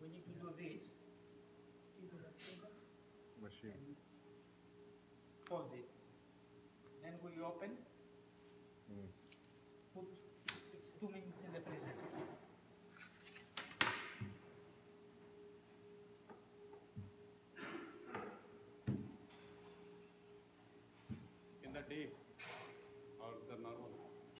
we need to do this. Machine. Fold it. Then we open, Mm. put two minutes in the freezer. In the day or the normal?